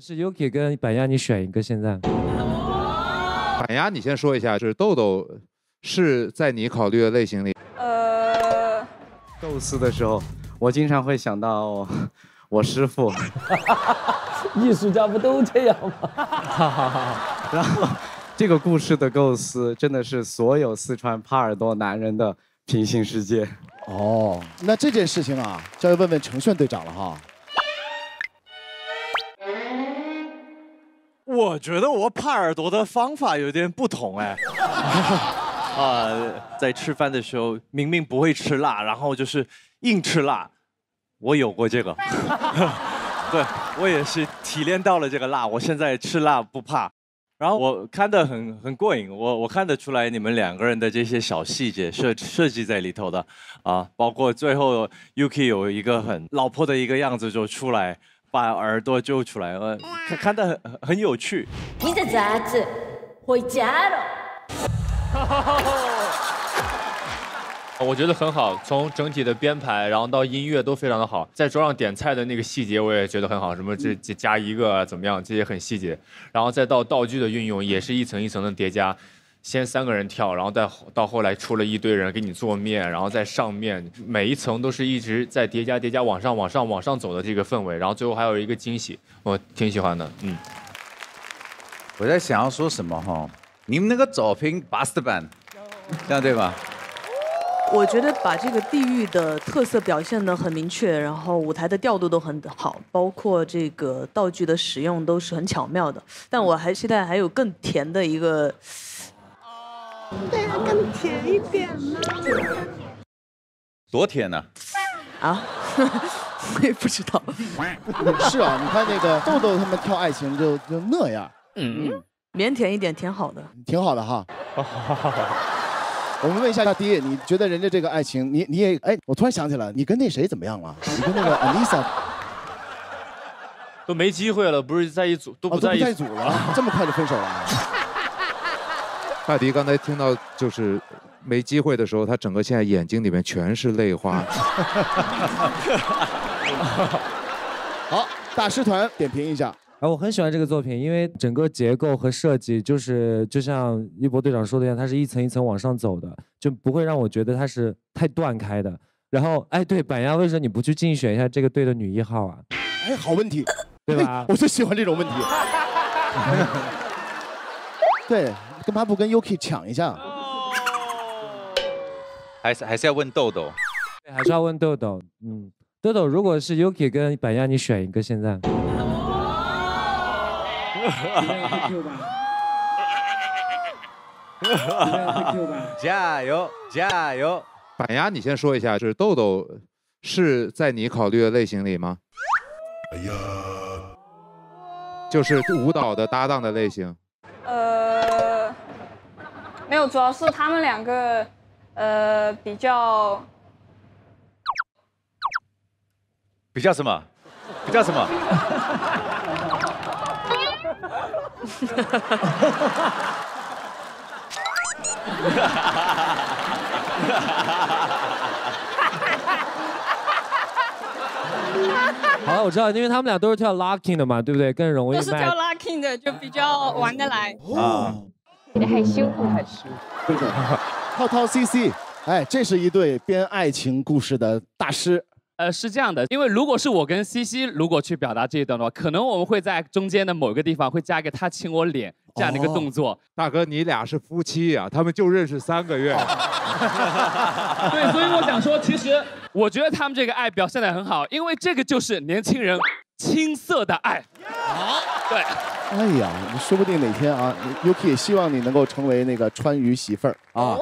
是 Yuki 跟板鸭，你选一个现在。板鸭，你先说一下，就是豆豆是在你考虑的类型里。呃，构思的时候，我经常会想到我师傅。艺术家不都这样吗？然后，这个故事的构思真的是所有四川耙耳朵男人的平行世界。哦，那这件事情啊，就要问问程炫队长了哈。我觉得我耙耳朵的方法有点不同哎。啊，在吃饭的时候明明不会吃辣，然后就是硬吃辣。我有过这个，对我也是体炼到了这个辣，我现在吃辣不怕。然后我看得很很过瘾，我我看得出来你们两个人的这些小细节设设计在里头的啊，包括最后 UK 有一个很老婆的一个样子就出来。把耳朵揪出来，呃，看看得很很有趣。你的杂志回家了。我觉得很好，从整体的编排，然后到音乐都非常的好，在桌上点菜的那个细节我也觉得很好，什么这加一个怎么样，这些很细节，然后再到道具的运用，也是一层一层的叠加。先三个人跳，然后再到后来出了一堆人给你做面，然后在上面每一层都是一直在叠加叠加往上往上往上走的这个氛围，然后最后还有一个惊喜，我挺喜欢的。嗯，我在想要说什么哈？你们那个作品 bust 版，这样对吧？我觉得把这个地域的特色表现得很明确，然后舞台的调度都很好，包括这个道具的使用都是很巧妙的。但我还期待还有更甜的一个。对啊，更甜一点呢。多甜呢？啊？我也不知道。是啊，你看那个豆豆他们跳爱情就就那样。嗯嗯。腼腆一点，挺好的。挺好的哈。我们问一下大迪，你觉得人家这个爱情，你你也哎，我突然想起来，你跟那谁怎么样了？你跟那个 Alisa 都没机会了，不是在一组，都不在一组了，这么快就分手了？大迪刚才听到就是没机会的时候，他整个现在眼睛里面全是泪花。好，大师团点评一下。啊，我很喜欢这个作品，因为整个结构和设计就是就像一博队长说的一样，它是一层一层往上走的，就不会让我觉得它是太断开的。然后，哎，对，板鸭，为什么你不去竞选一下这个队的女一号啊？哎，好问题，对吧？我就喜欢这种问题。对。干嘛不跟 Yuki 抢一下？还是还是要问豆豆？对，还是要问豆豆。嗯，豆豆，如果是 Yuki 跟板鸭，你选一个现在。加油加油！板鸭，你先说一下，就是豆豆是在你考虑的类型里吗？哎呀，就是舞蹈的搭档的类型。没有，主要是他们两个，呃，比较，比较什么？比较什么？好了，我知道，因为他们俩都是跳 locking 的嘛，对不对？更容易。都是跳 locking 的，就比较玩得来。啊。害羞不害羞？涛涛 CC，哎，这是一对编爱情故事的大师。呃，是这样的，因为如果是我跟 CC 如果去表达这一段的话，可能我们会在中间的某个地方会加一个他亲我脸这样的一个动作。大哥，你俩是夫妻呀？他们就认识三个月。对，所以我想说，其实我觉得他们这个爱表现的很好，因为这个就是年轻人青涩的爱。好，对。哎呀，说不定哪天啊，Yuki 希望你能够成为那个川渝媳妇儿啊。